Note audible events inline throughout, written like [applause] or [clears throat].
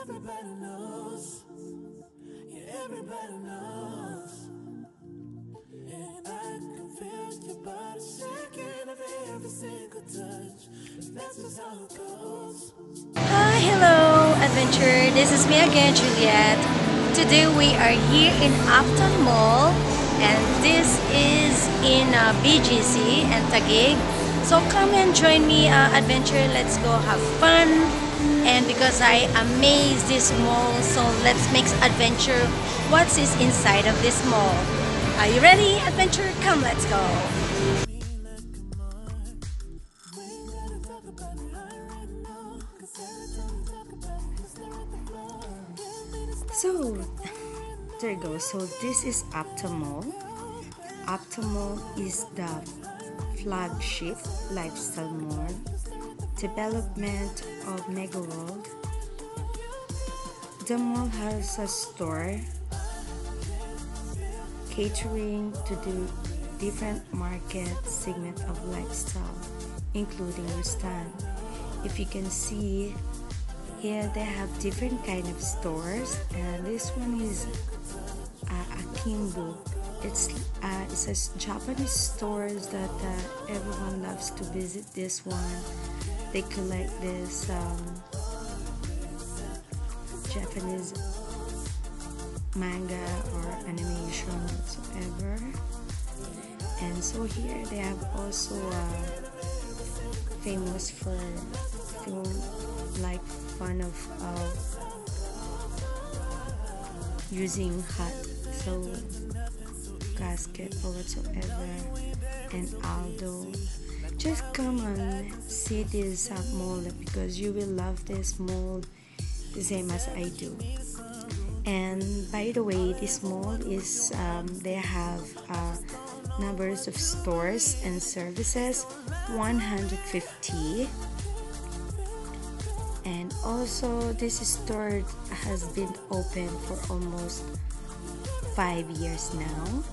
everybody knows. Yeah, everybody knows. And I can feel your body shaking every, every single touch. That's just how it goes. Hi, hello, adventure. This is me again, Juliet. Today we are here in Uptown Mall, and this is in uh, BGC and Taguig. So come and join me, uh, adventure. Let's go have fun. And because I amaze this mall, so let's make adventure. What's inside of this mall? Are you ready, adventure? Come, let's go. So, there you go. So, this is. Uptown Mall is the flagship lifestyle mall development of Megaworld. The mall has a store catering to the different market segment of lifestyle, including your stand. If you can see here, they have different kind of stores, and this one is uh, Akimbo. It's uh, it's a Japanese stores that uh, everyone loves to visit. This one, they collect this um, Japanese manga or animation whatsoever. And so here they have also uh, famous for film like fun of uh, using hot so gasket or whatsoever and Aldo just come and see this mold because you will love this mold the same as I do. And by the way this mall is um, they have uh, numbers of stores and services 150 and also this store has been open for almost five years now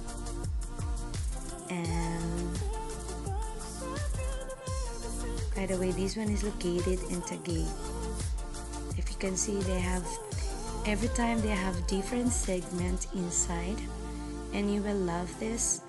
the way this one is located in Taguig. If you can see they have every time they have different segments inside and you will love this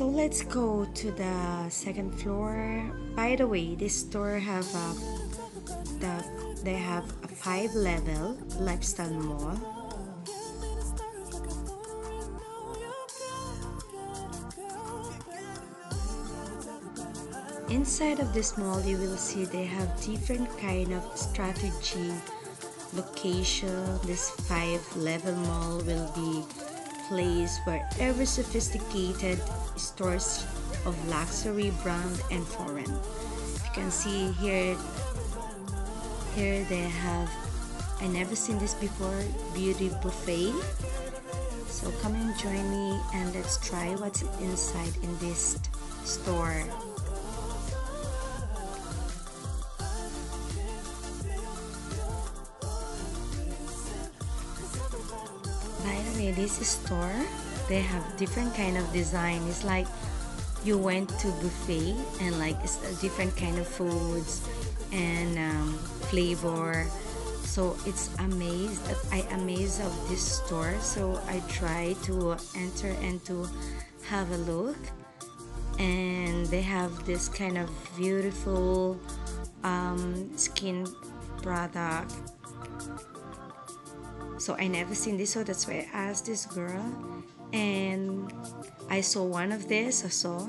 So let's go to the second floor. By the way, this store have a, the they have a five level lifestyle mall. Inside of this mall, you will see they have different kind of strategy, location. This five level mall will be place where every sophisticated stores of luxury brand and foreign. You can see here here they have I never seen this before beauty buffet. So come and join me and let's try what's inside in this store. By the way, this store they have different kind of design. It's like you went to buffet and like it's different kind of foods and um, flavor. So it's amazed I amazed of this store. So I try to enter and to have a look. And they have this kind of beautiful um, skin product so I never seen this, so that's why I asked this girl, and I saw one of this. I saw.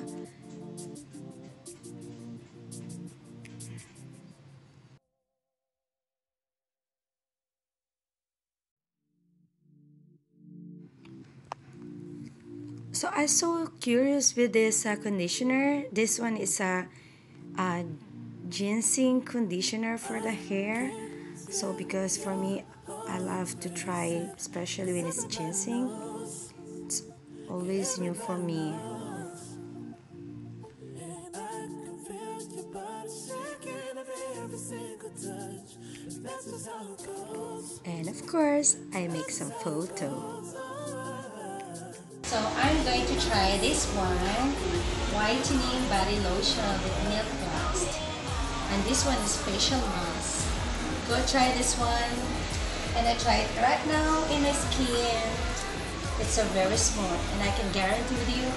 So I so curious with this uh, conditioner. This one is a, a ginseng conditioner for the hair. So because for me, I love to try, especially when it's ginseng. Always new for me. And of course, I make some photo. So I'm going to try this one, whitening body lotion with milk blast. And this one is facial mask. Go try this one. And I try it right now in my skin. It's so very small and I can guarantee you,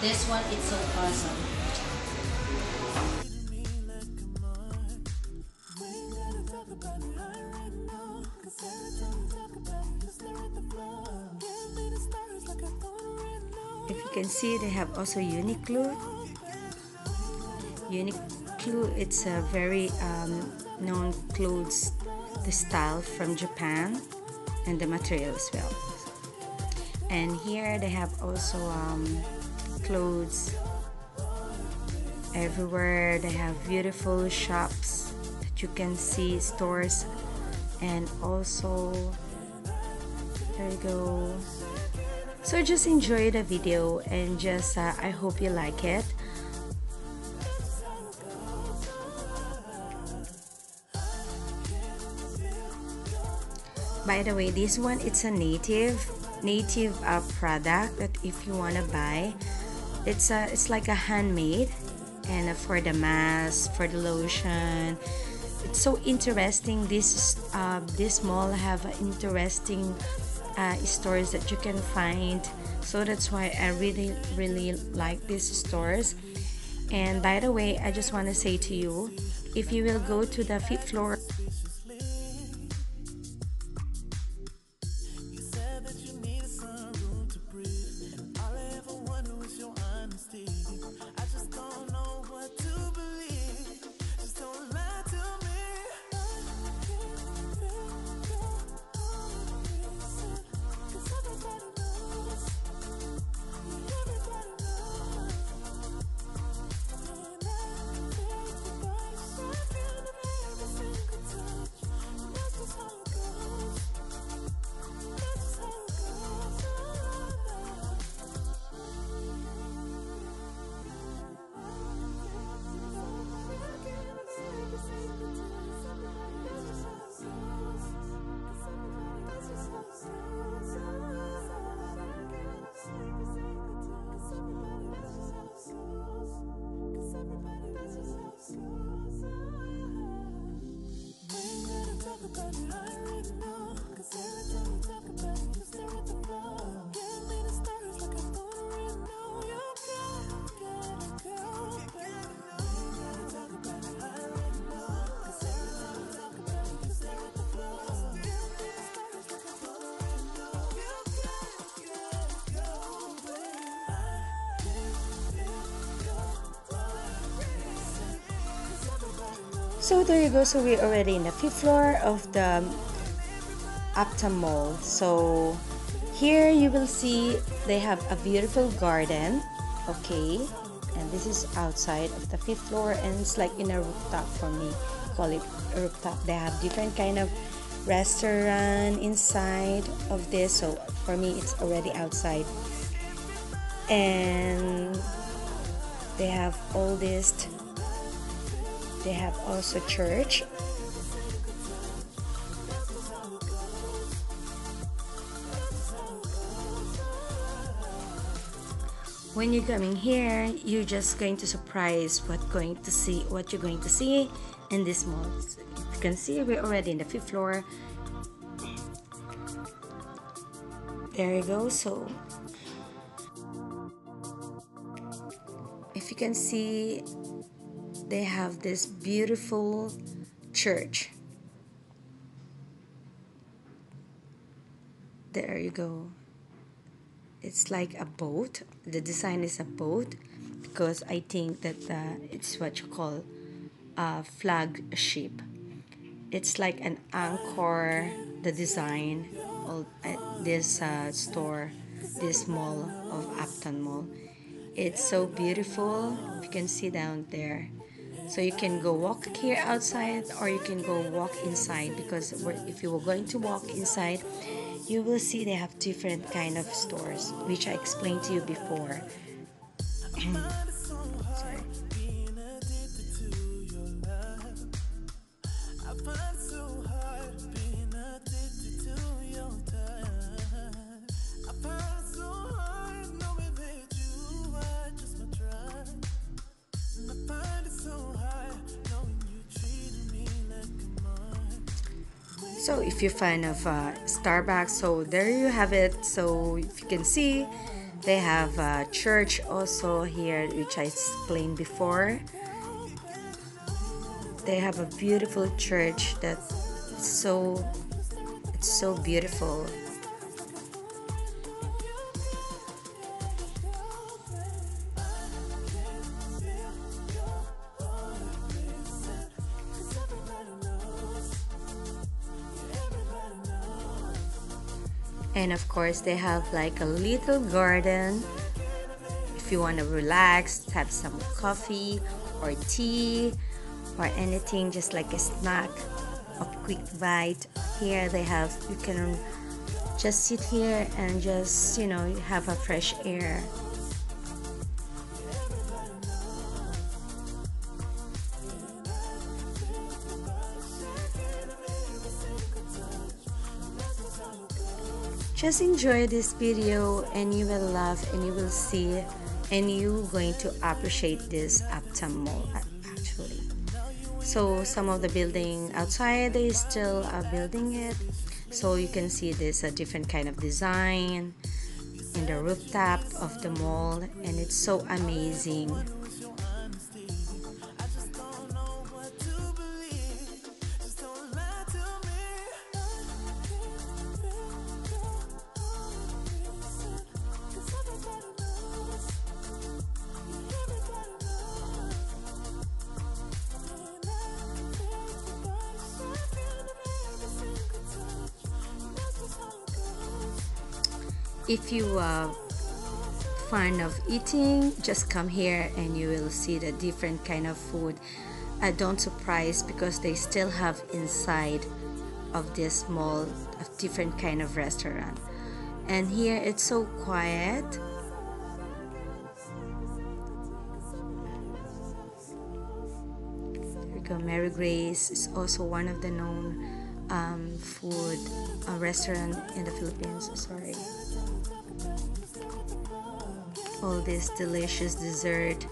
this one is so awesome. If you can see, they have also Uniqlo. Uniqlo, it's a very um, known clothes, the style from Japan, and the material as well. And here they have also um, clothes everywhere. They have beautiful shops that you can see, stores, and also there you go. So just enjoy the video and just uh, I hope you like it. By the way this one it's a native native uh, product that if you want to buy it's a it's like a handmade and uh, for the mask for the lotion. It's so interesting this uh, this mall have interesting uh, stores that you can find. So that's why I really really like these stores. And by the way I just want to say to you if you will go to the fifth floor So there you go. So we're already in the fifth floor of the Uptown Mall. So here you will see they have a beautiful garden. Okay, and this is outside of the fifth floor, and it's like in a rooftop for me. Call it rooftop. They have different kind of restaurant inside of this. So for me, it's already outside, and they have all this they have also church. When you're coming here you're just going to surprise what going to see what you're going to see in this mall. You can see we're already in the fifth floor. There you go so. If you can see they have this beautiful church. There you go. It's like a boat. The design is a boat because I think that uh, it's what you call a flagship. It's like an anchor, the design of uh, this uh, store, this mall of Uptown Mall. It's so beautiful. You can see down there. So you can go walk here outside or you can go walk inside because if you were going to walk inside, you will see they have different kind of stores which I explained to you before. [clears throat] so if you're fan of uh, starbucks so there you have it. So if you can see they have a church also here which i explained before. They have a beautiful church that's so it's so beautiful and of course they have like a little garden. If you want to relax have some coffee or tea or anything just like a snack a quick bite. Here they have you can just sit here and just you know have a fresh air just enjoy this video and you will love and you will see and you going to appreciate this uptown mall actually. So some of the building outside they still are building it. So you can see this a different kind of design in the rooftop of the mall and it's so amazing if you are fond of eating just come here and you will see the different kind of food. I don't surprise because they still have inside of this mall a different kind of restaurant. And here it's so quiet. Mary Grace is also one of the known um, food uh, restaurant in the Philippines. Sorry all this delicious dessert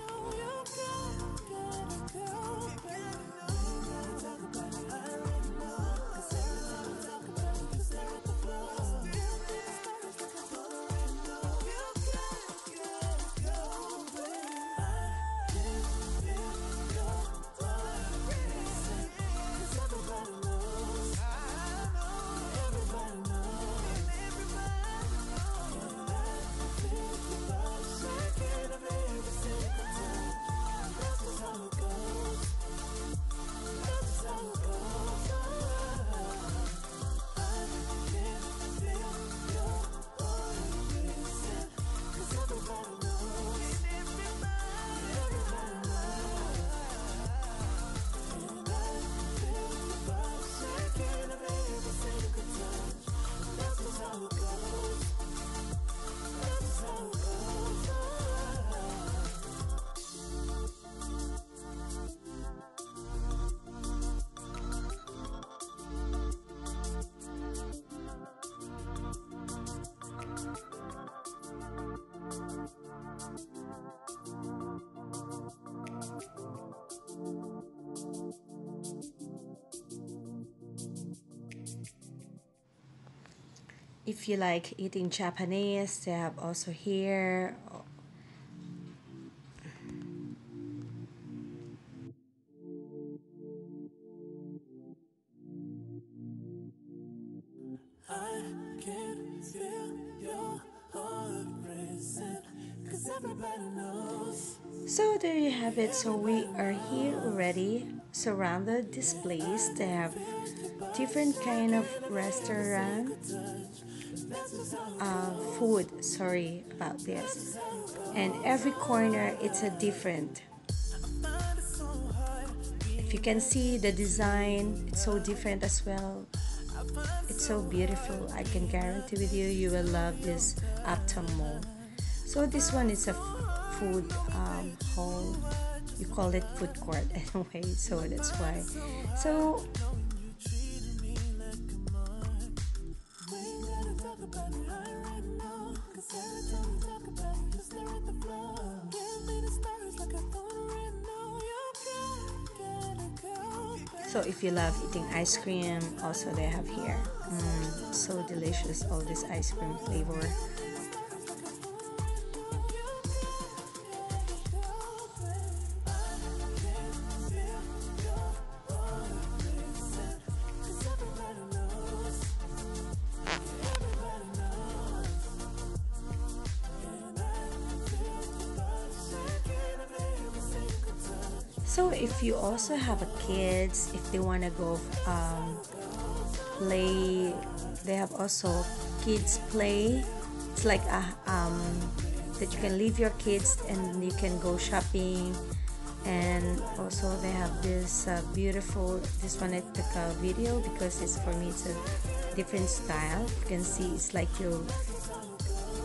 if you like eating Japanese they have also here. So there you have it. So we are here already, surrounded this place. They have different kind of restaurant, uh, food. Sorry about this. And every corner, it's a different. If you can see the design, it's so different as well. It's so beautiful. I can guarantee with you, you will love this Uptown Mall. So this one is a food um, hall. You call it food court [laughs] anyway, so that's why. So So if you love eating ice cream, also they have here. Mm, so delicious, all this ice cream flavor. So if you also have a kids, if they want to go um, play, they have also kids play. It's like a um, that you can leave your kids and you can go shopping. And also they have this uh, beautiful. This one I took a video because it's for me it's a different style. You can see it's like you're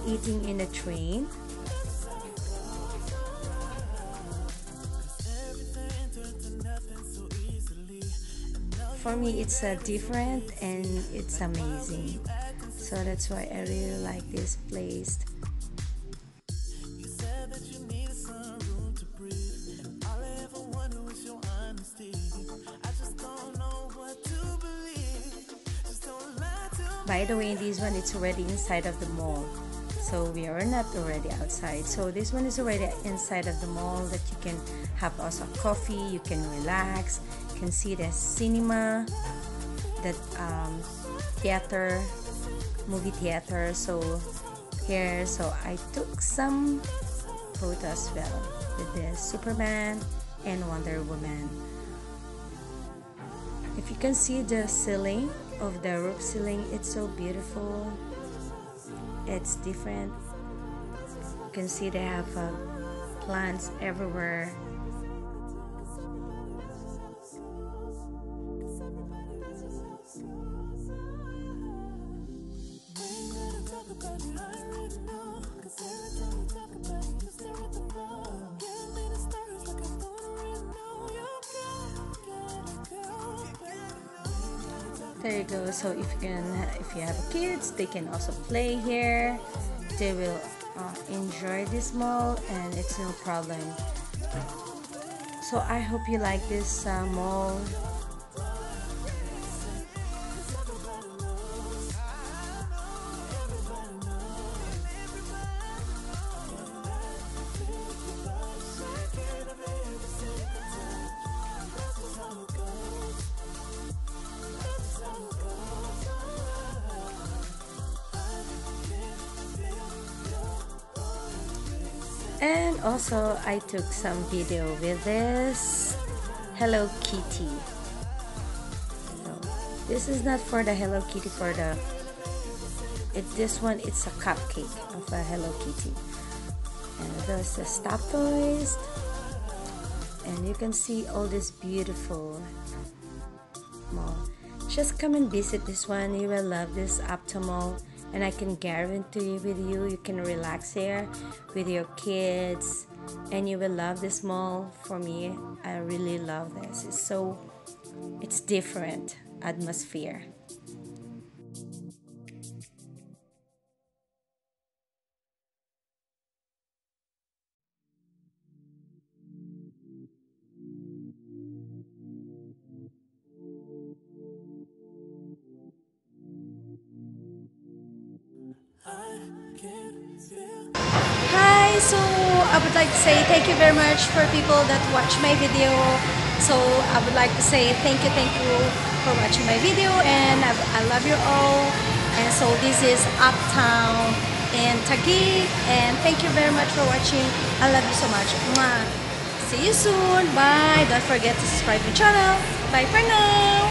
eating in a train for me it's uh, different and it's amazing. So that's why I really like this place. By the way this one it's already inside of the mall. So we are not already outside. So this one is already inside of the mall that you can have also coffee you can relax can see the cinema the um, theater movie theater so here so I took some photos as well with the Superman and Wonder Woman. If you can see the ceiling of the roof ceiling it's so beautiful. It's different. You can see they have uh, plants everywhere there you go. So if you can if you have kids they can also play here. They will uh, enjoy this mall and it's no problem. So i hope you like this uh, mall and also I took some video with this. Hello Kitty. So this is not for the Hello Kitty for the it this one it's a cupcake of a Hello Kitty. And there's the stop toys. And you can see all this beautiful mall. Just come and visit this one. You will love this optimal and I can guarantee with you you can relax here with your kids and you will love this mall. For me I really love this. It's so it's different atmosphere so I would like to say thank you very much for people that watch my video. So I would like to say thank you, thank you for watching my video and I, I love you all. And so this is Uptown in Taguig and thank you very much for watching. I love you so much. Mwah. See you soon. Bye. Don't forget to subscribe to the channel. Bye for now.